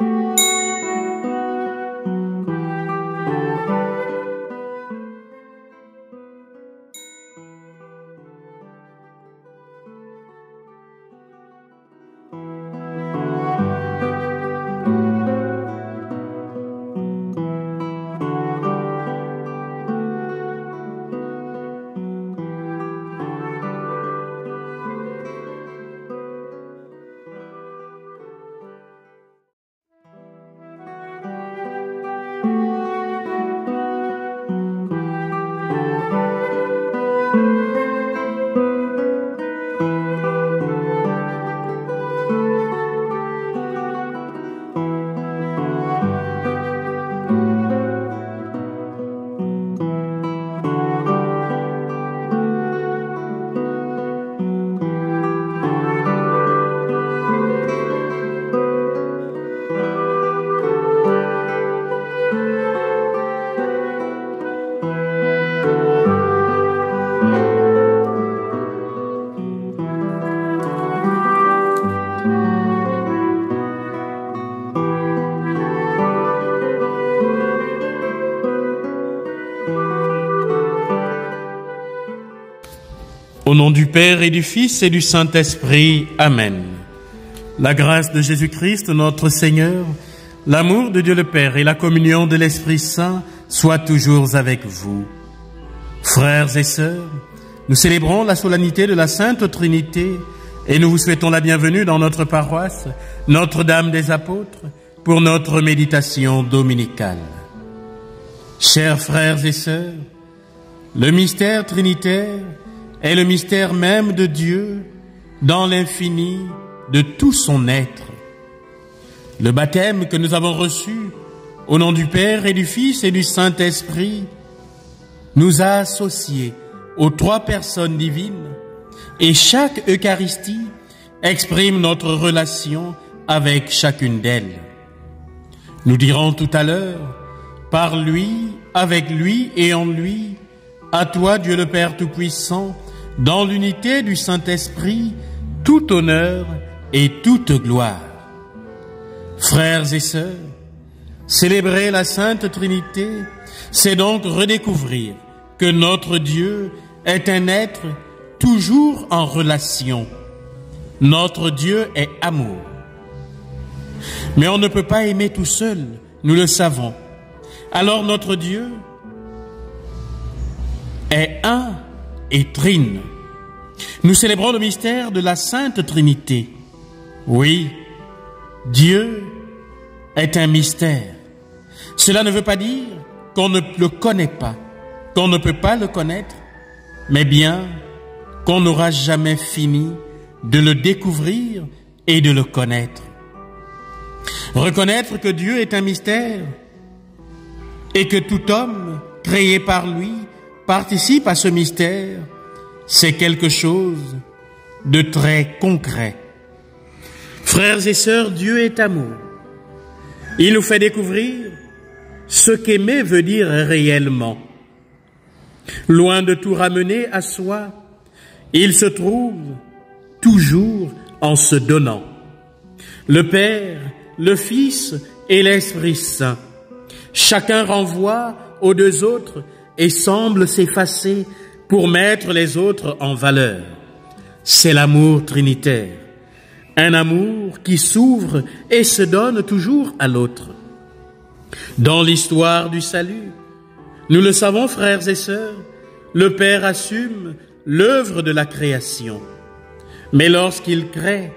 you Au nom du Père et du Fils et du Saint-Esprit. Amen. La grâce de Jésus-Christ, notre Seigneur, l'amour de Dieu le Père et la communion de l'Esprit Saint soient toujours avec vous. Frères et sœurs, nous célébrons la solennité de la Sainte Trinité et nous vous souhaitons la bienvenue dans notre paroisse Notre-Dame des Apôtres pour notre méditation dominicale. Chers frères et sœurs, le mystère trinitaire est le mystère même de Dieu dans l'infini de tout son être. Le baptême que nous avons reçu au nom du Père et du Fils et du Saint-Esprit nous a associés aux trois personnes divines et chaque Eucharistie exprime notre relation avec chacune d'elles. Nous dirons tout à l'heure, par lui, avec lui et en lui, à toi Dieu le Père Tout-Puissant, dans l'unité du Saint-Esprit, tout honneur et toute gloire. Frères et sœurs, célébrer la Sainte Trinité, c'est donc redécouvrir que notre Dieu est un être toujours en relation. Notre Dieu est amour. Mais on ne peut pas aimer tout seul, nous le savons. Alors notre Dieu est un et trine. Nous célébrons le mystère de la Sainte Trinité. Oui, Dieu est un mystère. Cela ne veut pas dire qu'on ne le connaît pas, qu'on ne peut pas le connaître, mais bien qu'on n'aura jamais fini de le découvrir et de le connaître. Reconnaître que Dieu est un mystère et que tout homme créé par lui participe à ce mystère, c'est quelque chose de très concret. Frères et sœurs, Dieu est amour. Il nous fait découvrir ce qu'aimer veut dire réellement. Loin de tout ramener à soi, il se trouve toujours en se donnant. Le Père, le Fils et l'Esprit Saint. Chacun renvoie aux deux autres et semble s'effacer pour mettre les autres en valeur. C'est l'amour trinitaire, un amour qui s'ouvre et se donne toujours à l'autre. Dans l'histoire du salut, nous le savons frères et sœurs, le Père assume l'œuvre de la création. Mais lorsqu'il crée,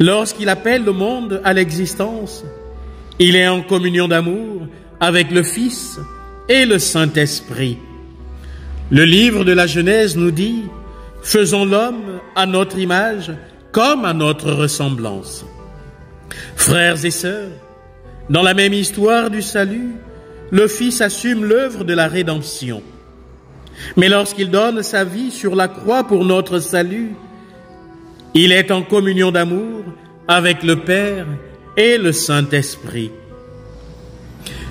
lorsqu'il appelle le monde à l'existence, il est en communion d'amour avec le Fils et le Saint-Esprit. Le livre de la Genèse nous dit, faisons l'homme à notre image comme à notre ressemblance. Frères et sœurs, dans la même histoire du salut, le Fils assume l'œuvre de la rédemption. Mais lorsqu'il donne sa vie sur la croix pour notre salut, il est en communion d'amour avec le Père et le Saint-Esprit.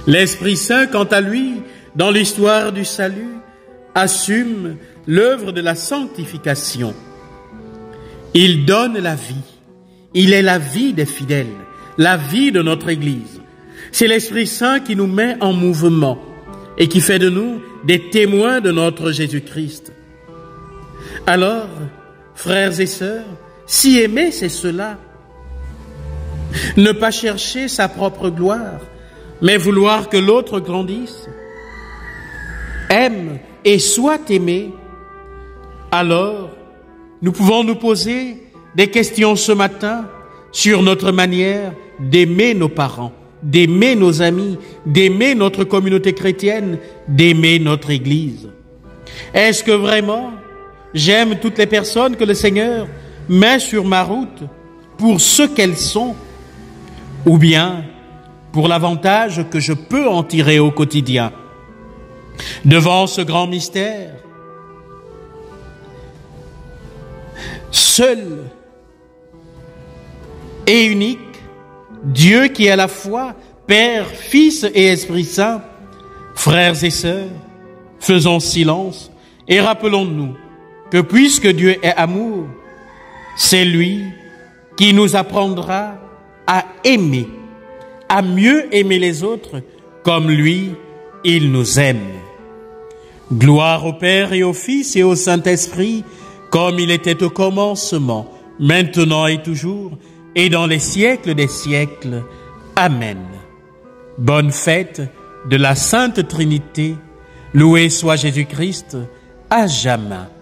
L'Esprit Saint, quant à lui, dans l'histoire du salut, assume l'œuvre de la sanctification. Il donne la vie. Il est la vie des fidèles. la vie de notre Église. C'est l'Esprit Saint qui nous met en mouvement et qui fait de nous des témoins de notre Jésus-Christ. Alors, frères et sœurs, si aimer, c'est cela. Ne pas chercher sa propre gloire, mais vouloir que l'autre grandisse. Aime et soit aimé. Alors, nous pouvons nous poser des questions ce matin sur notre manière d'aimer nos parents, d'aimer nos amis, d'aimer notre communauté chrétienne, d'aimer notre Église. Est-ce que vraiment j'aime toutes les personnes que le Seigneur met sur ma route pour ce qu'elles sont ou bien pour l'avantage que je peux en tirer au quotidien. Devant ce grand mystère, seul et unique, Dieu qui est à la fois Père, Fils et Esprit Saint, frères et sœurs, faisons silence et rappelons-nous que puisque Dieu est amour, c'est lui qui nous apprendra à aimer, à mieux aimer les autres comme lui, il nous aime. Gloire au Père et au Fils et au Saint-Esprit, comme il était au commencement, maintenant et toujours, et dans les siècles des siècles. Amen. Bonne fête de la Sainte Trinité. Loué soit Jésus-Christ à jamais.